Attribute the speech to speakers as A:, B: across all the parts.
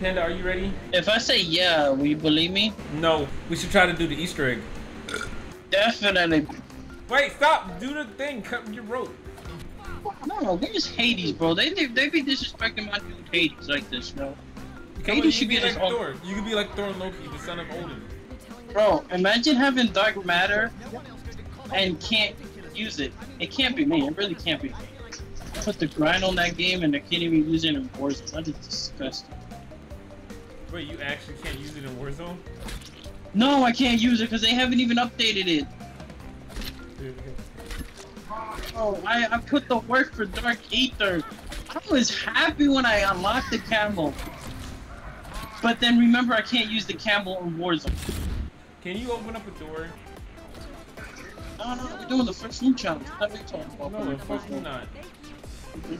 A: Panda, are you ready?
B: If I say yeah, will you believe me?
A: No. We should try to do the Easter egg.
B: Definitely.
A: Wait, stop! Do the thing. Cut your rope.
B: No, where's Hades, bro? They they, they be disrespecting my dude Hades like this, bro. Hades
A: on, you
B: should get
A: like
B: his own.
A: Thor. You could be like Thor and Loki, the son of Odin.
B: Bro, imagine having dark matter and can't use it. It can't be me. It really can't be me. Put the grind on that game and they can't even use it in Warzone. That is disgusting.
A: Wait, you actually can't use it in Warzone?
B: No, I can't use it because they haven't even updated it. Oh, I, I put the work for Dark Aether. I was happy when I unlocked the camel. But then remember, I can't use the camel in Warzone.
A: Can you open up a door?
B: No, no, we're doing the first room challenge. What are you talking about?
A: No, of course not.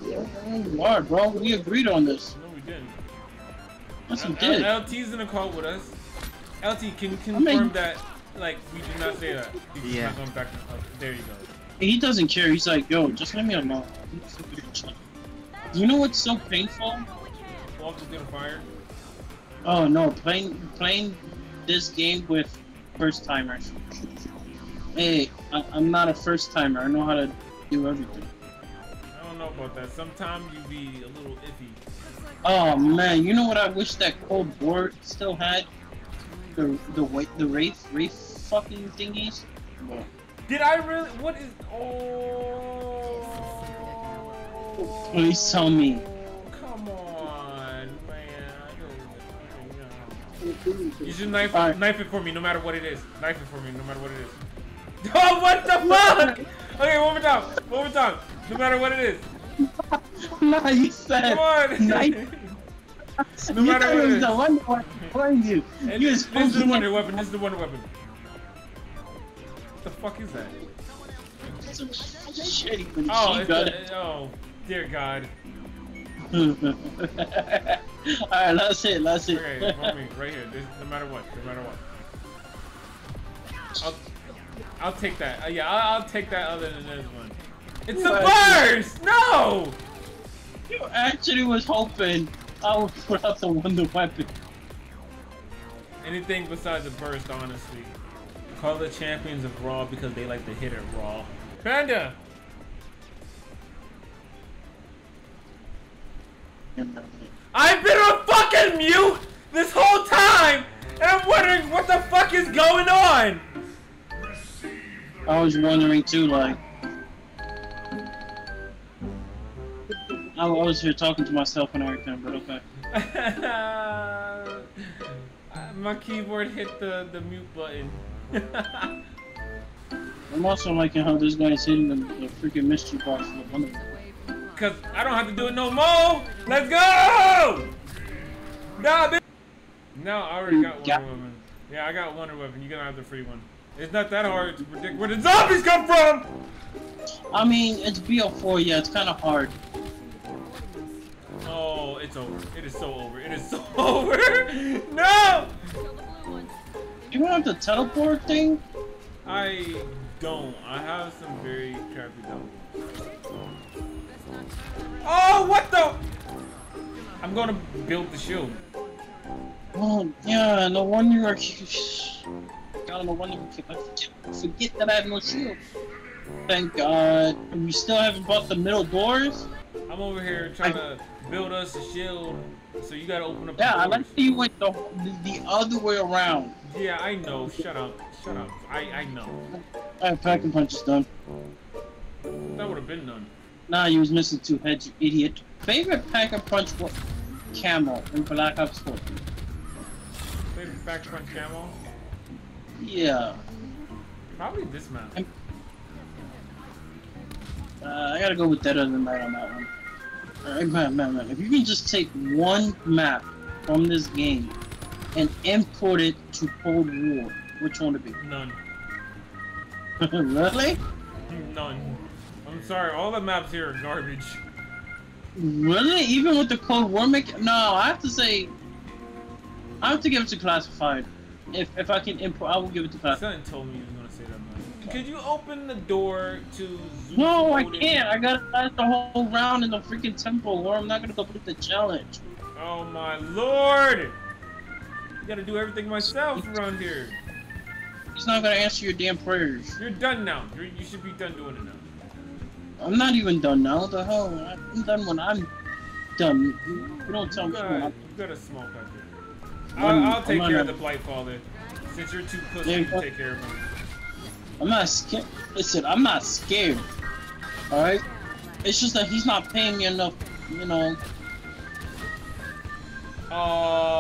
B: You are, bro. We agreed on this.
A: No, we didn't.
B: Yes, we
A: L-
B: did.
A: L- LT's in the call with us. LT, can you
B: I
A: confirm
B: mean-
A: that, like, we did not say that? He's
C: Yeah.
A: not going back. oh, there you go.
B: He doesn't care. He's like, yo, just let me alone. You know what's so painful?
A: Walk is gonna fire.
B: Oh no, playing playing this game with first timers. Hey, I, I'm not a first timer. I know how to do everything.
A: I don't know about that. Sometimes you be a little iffy.
B: Oh man, you know what I wish that Cold War still had? The the wait the Wraith Wraith fucking thingies.
A: Did I really? What is? Oh.
B: Please tell me.
A: Come on, man. I don't- You should knife,
B: Alright.
A: knife it for me, no matter what it is. Knife it for me, no matter what it is. Oh, what the fuck? Okay, one more time. One more time. No matter what it is.
B: Said.
A: Come on. No
B: you
A: matter
B: thought
A: what
B: it was the one that was behind you.
A: And
B: You
A: this, this is the wonder weapon. This is the wonder weapon. What the fuck is that?
B: It's a
A: Oh, oh, dear God.
B: Alright, that's it, that's it.
A: Okay, me, right here. This, no matter what, no matter what. I'll, I'll take that. Uh, yeah, I'll, I'll take that other than this one. It's the burst! No!
B: You actually was hoping I would put out the wonder weapon.
A: Anything besides a burst, honestly. Call the champions of Raw because they like to hit it raw. Panda! I've been on fucking mute this whole time! And I'm wondering what the fuck is going on!
B: I was wondering too, like. I was here talking to myself and everything, but okay.
A: My keyboard hit the, the mute button.
B: I'm also liking how this guy's hitting the, the freaking mystery box for the weapon.
A: Cause I don't have to do it no more! Let's go! Nah, bitch! No, I already got Wonder
B: Got-
A: Woman. Yeah, I got Wonder Weapon. You're gonna have the free one. It's not that hard to predict where the zombies come from!
B: I mean, it's BO4, yeah, it's kind of hard.
A: It's over. It is so over. It is so over! No!
B: You want the teleport thing?
A: I don't. I have some very crappy teleport. Oh, what the? I'm gonna build the shield.
B: Oh, yeah, no wonder I God, no wonder I forget, forget that I have no shield. Thank God. We still haven't bought the middle doors?
A: I'm over here trying to build us a shield, so you gotta open up.
B: Yeah, I like that you went the, the, the other way around.
A: Yeah, I know. Shut up. Shut up. I I know.
B: Alright, pack and punch is done.
A: That would have been done.
B: Nah, you was missing two heads, you idiot. Favorite pack and punch was Camo in Black Ops 4.
A: Favorite back punch camo?
B: Yeah.
A: Probably this map.
B: Uh, I gotta go with that Other Night on that one. Man, man, man. If you can just take one map from this game and import it to Cold War, which one would it
A: None.
B: really?
A: None. I'm sorry. All the maps here are garbage.
B: Really? Even with the Cold War make No, I have to say I have to give it to classified. If if I can import I will give it to classified.
A: Something told me Could you open the door to
B: No, I can't. I gotta last the whole round in the freaking temple or I'm not gonna complete the challenge.
A: Oh my lord! You gotta do everything myself around here.
B: He's not gonna answer your damn prayers.
A: You're done now. You're, you should be done doing it now.
B: I'm not even done now. What the hell? I'm done when I'm done. You don't tell
A: You
B: me
A: got,
B: when
A: you
B: I'm
A: got a smoke out there. I'll, I'll take
B: I'm
A: care of the Blight Father. Since you're too pussy to take care of him.
B: I'm not scared. Listen, I'm not scared. Alright? It's just that he's not paying me enough, you know.
A: Um,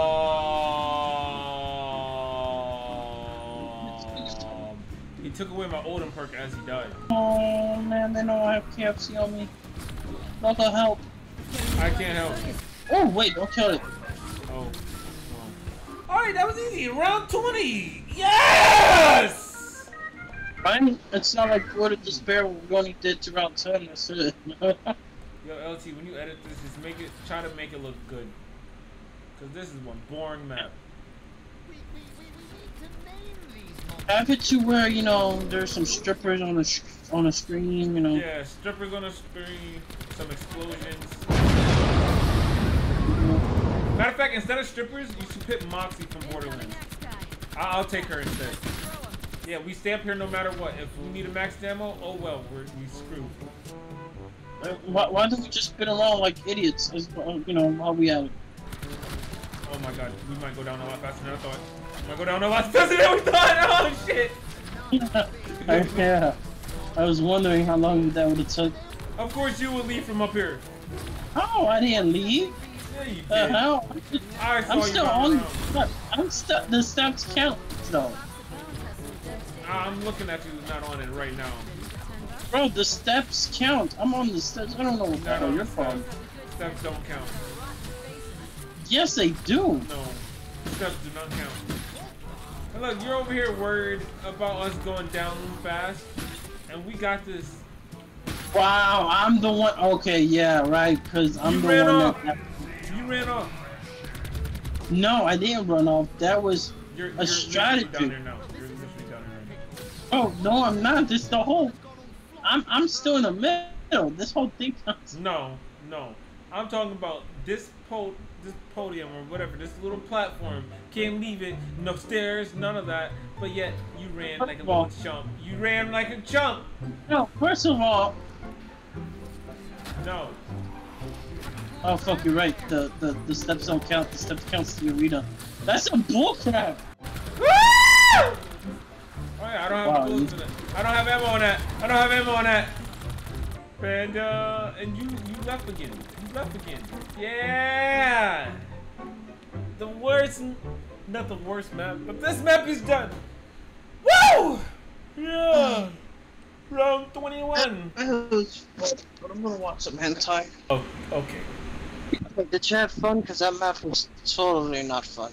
A: he took away my Odin perk as he died.
B: Oh man, they know I have KFC on me. What the help?
A: I can't help.
B: Oh wait, don't kill it.
A: Oh. Alright, that was easy. Round 20! Yes!
B: Fine. It's not like of Despair we only did to round 10, that's it.
A: Yo, LT, when you edit this, just make it, try to make it look good. Cause this is one boring map.
B: have it to where, you know, there's some strippers on a, on the screen, you know.
A: Yeah, strippers on a screen, some explosions. Matter of fact, instead of strippers, you should put Moxxi from Borderlands. I'll take her instead. Yeah, we stay up here no matter what. If we need a max demo, oh well, we're we screwed.
B: Why, why do we just spin around like idiots, as, uh, you know, while we at it?
A: Oh my god, we might go down a lot faster than I thought. We might go down a lot faster than we thought. Oh shit!
B: I, yeah. I was wondering how long that would have took.
A: Of course you would leave from up here.
B: Oh, I didn't leave.
A: Yeah, you did.
B: The hell?
A: I you
B: still on. Look, I'm still. The steps count though,
A: I'm looking at you not on it right now.
B: bro. The steps count. I'm on the steps. I don't know what the hell
A: on
B: you're from.
A: steps. Don't count.
B: Yes, they do.
A: No, steps do not count. And look, you're over here worried about us going down fast, and we got this.
B: Wow, I'm the one. Okay, yeah, right. Cause I'm
A: You
B: the
A: ran
B: one
A: off.
B: that.
A: You ran off.
B: No, I didn't run off. That was.
A: You're,
B: A
A: you're
B: strategy. Oh no, I'm not. This the whole. I'm I'm still in the middle. This whole thing.
A: No, no. I'm talking about this po this podium or whatever, this little platform. Can't leave it. No stairs, none of that. But yet you ran like a little chump. You ran like a chump.
B: No, first of all,
A: No.
B: oh fuck, you're right. The the the steps don't count. The steps counts the arena. That's a bullcrap.
A: Woo! Yeah, I don't have
B: Wow,
A: bullets
B: you-
A: in it. I don't have ammo on that. I don't have ammo on that. And uh, and you you left again. You left again. Yeah. The worst, not the worst map, but this map is done. Woo! Yeah. Round 21.
B: But I'm gonna watch some hentai.
A: Oh, okay.
B: Did you have fun? Cause that map was totally not fun.